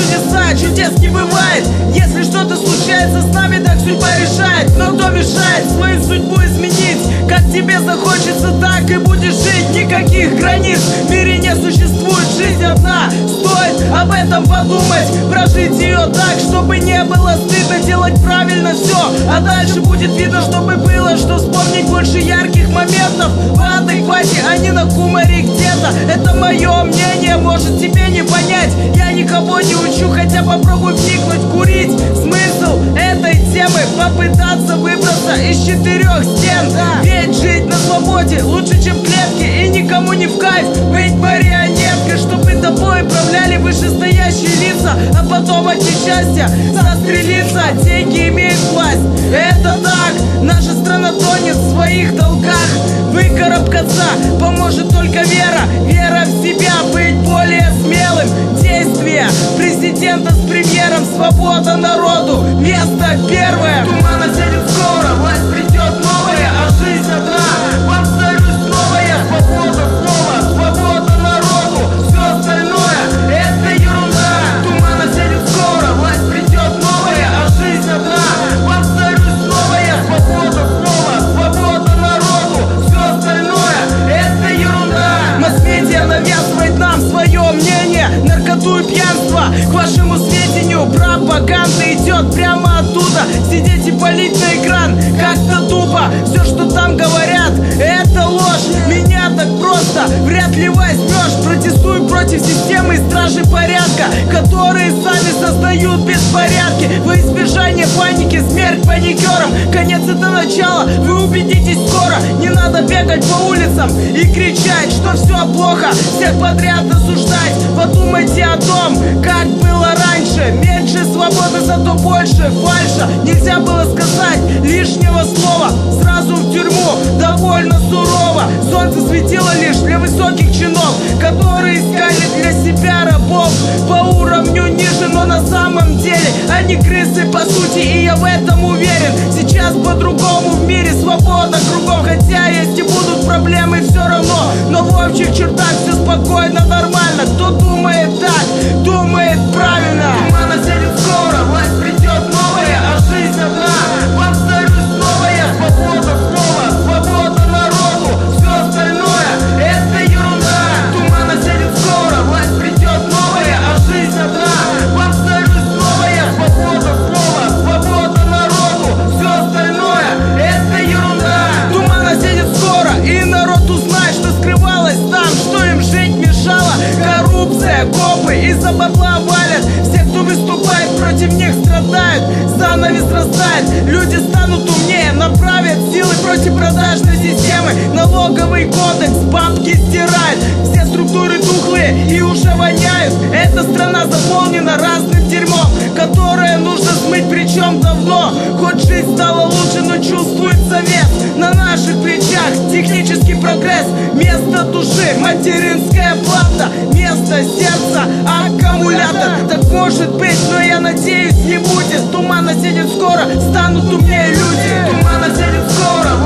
чудеса, чудес не бывает. Если что-то случается с нами, так судьба решает. Но кто мешает свою судьбу изменить? Как тебе захочется, так и будешь жить. Никаких границ в мире не существует. Жизнь одна, стоит об этом подумать. Прожить ее так, чтобы не было стыдно Делать правильно все, а дальше будет видно, чтобы было Что вспомнить больше ярких моментов. В адеквате, а не на кумаре. Это мое мнение, может тебе не понять. Я никого не учу, хотя попробуй вникнуть, курить. Смысл этой темы попытаться выбраться из четырех стен. Ведь жить на свободе лучше, чем в клетке И никому не в кайф. Быть марионеткой Чтобы тобой управляли вышестоящие лица А потом от несчастья застрелиться. Деньги имеют власть, это так. Наша страна тонет в своих долгах. Выкарабкаться Свобода народу, место первое. Туман осенит И пьянство К вашему сведению. Пропаганда идет прямо оттуда. Сидеть и палить на экран как-то тупо Все, что там говорят, это ложь. Меня так просто вряд ли возьмешь Протестую против системы стражи порядка Которые сами создают беспорядки. Во избежание паники, смерть паникерам Конец это начало, вы убедитесь скоро. Не надо бегать по улицам и кричать, что все плохо. Всех подряд осуждать. Подумайте о том, как было раньше. Меньше свободы, зато больше фальша. Нельзя было сказать лишнего слова. Сразу в тюрьму, довольно сурово. Солнце светило лишь Крысы по сути, и я в этом уверен. Сейчас по-другому в мире свобода кругом Хотя есть и будут проблемы все равно. Но в общих чертах все спокойно, Налоговый кодекс бабки стирает. Все структуры тухлые и уже воняют. Эта страна заполнена разным дерьмом Которое нужно смыть причем давно. Хоть жизнь стала лучше, но чувствуется вес На наших плечах технический прогресс. Место души, материнская плата. Место сердца, аккумулятор. Так может быть, но я надеюсь не будет. Туман осенит скоро, станут умнее люди. Туман осенит скоро,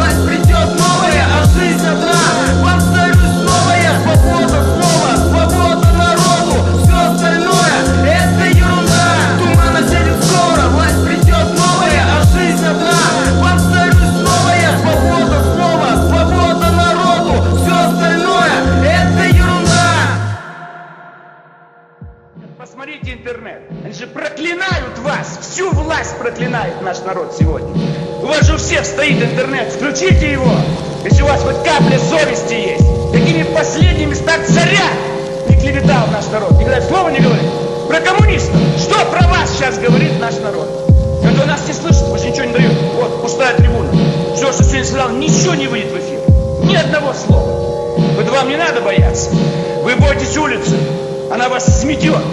Всю власть проклинает наш народ сегодня. У вас же у всех стоит интернет. Включите его. Если у вас хоть капля совести есть. Какими последними стать царя не клеветал наш народ. Никогда слова не говорит. Про коммунистов. Что про вас сейчас говорит наш народ? Это нас не слышит, больше ничего не дают. Вот, пустая трибуна. Все, что сегодня сказал, ничего не выйдет в эфир. Ни одного слова. Вот вам не надо бояться. Вы бойтесь улицы. Она вас сметет.